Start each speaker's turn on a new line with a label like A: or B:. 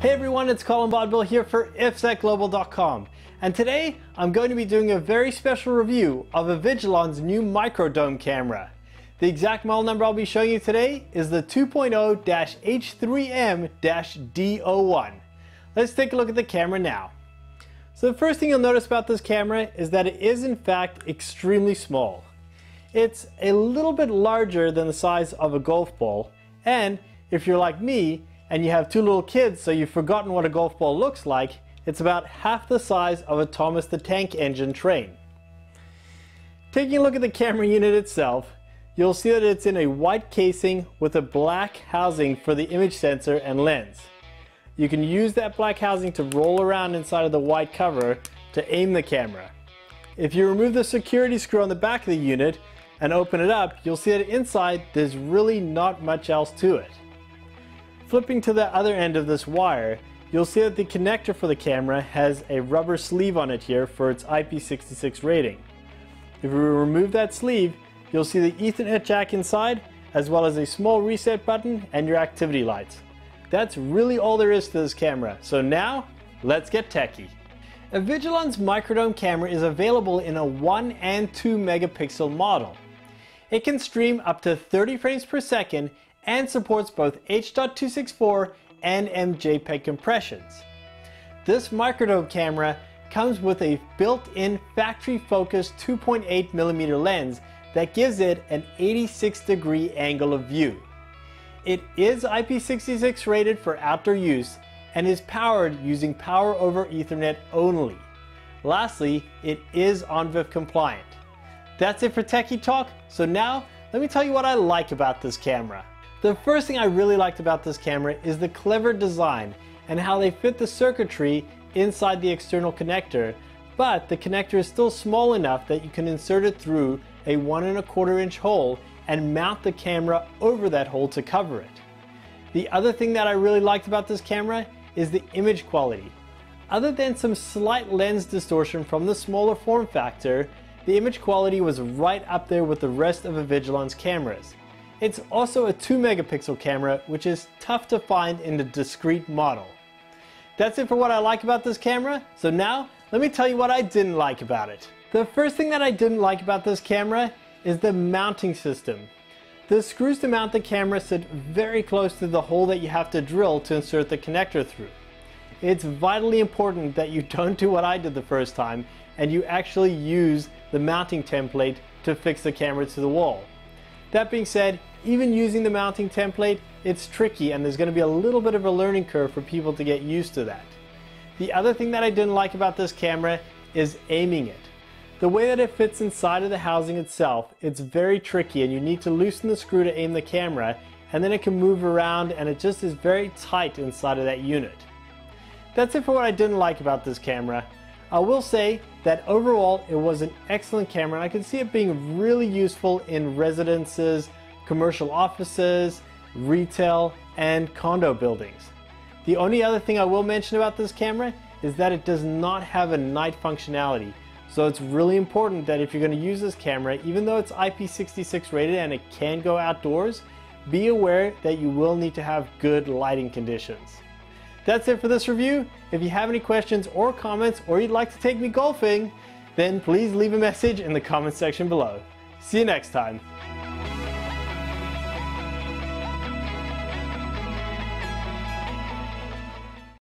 A: Hey everyone, it's Colin Bodbyl here for IFSecGlobal.com and today I'm going to be doing a very special review of Avigilon's new microdome camera. The exact model number I'll be showing you today is the 2.0-H3M-D01. Let's take a look at the camera now. So the first thing you'll notice about this camera is that it is in fact extremely small. It's a little bit larger than the size of a golf ball and if you're like me and you have two little kids so you've forgotten what a golf ball looks like, it's about half the size of a Thomas the Tank Engine train. Taking a look at the camera unit itself, you'll see that it's in a white casing with a black housing for the image sensor and lens. You can use that black housing to roll around inside of the white cover to aim the camera. If you remove the security screw on the back of the unit and open it up, you'll see that inside there's really not much else to it. Flipping to the other end of this wire, you'll see that the connector for the camera has a rubber sleeve on it here for its IP66 rating. If we remove that sleeve, you'll see the Ethernet jack inside, as well as a small reset button and your activity lights. That's really all there is to this camera, so now let's get techie. Avigilon's microdome camera is available in a 1 and 2 megapixel model. It can stream up to 30 frames per second and supports both H.264 and MJPEG compressions. This microdome camera comes with a built-in factory-focused 2.8mm lens that gives it an 86 degree angle of view. It is IP66 rated for outdoor use and is powered using power over ethernet only. Lastly, it is ONVIF compliant. That's it for Techie Talk, so now let me tell you what I like about this camera. The first thing I really liked about this camera is the clever design and how they fit the circuitry inside the external connector, but the connector is still small enough that you can insert it through a one and a quarter inch hole and mount the camera over that hole to cover it. The other thing that I really liked about this camera is the image quality. Other than some slight lens distortion from the smaller form factor, the image quality was right up there with the rest of Avigilon's cameras. It's also a 2 megapixel camera, which is tough to find in the discreet model. That's it for what I like about this camera, so now let me tell you what I didn't like about it. The first thing that I didn't like about this camera is the mounting system. The screws to mount the camera sit very close to the hole that you have to drill to insert the connector through. It's vitally important that you don't do what I did the first time and you actually use the mounting template to fix the camera to the wall. That being said, even using the mounting template, it's tricky and there's going to be a little bit of a learning curve for people to get used to that. The other thing that I didn't like about this camera is aiming it. The way that it fits inside of the housing itself, it's very tricky and you need to loosen the screw to aim the camera and then it can move around and it just is very tight inside of that unit. That's it for what I didn't like about this camera. I will say that overall it was an excellent camera and I can see it being really useful in residences, commercial offices, retail, and condo buildings. The only other thing I will mention about this camera is that it does not have a night functionality. So it's really important that if you're going to use this camera, even though it's IP66 rated and it can go outdoors, be aware that you will need to have good lighting conditions. That's it for this review. If you have any questions or comments or you'd like to take me golfing, then please leave a message in the comment section below. See you next time.